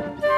Bye.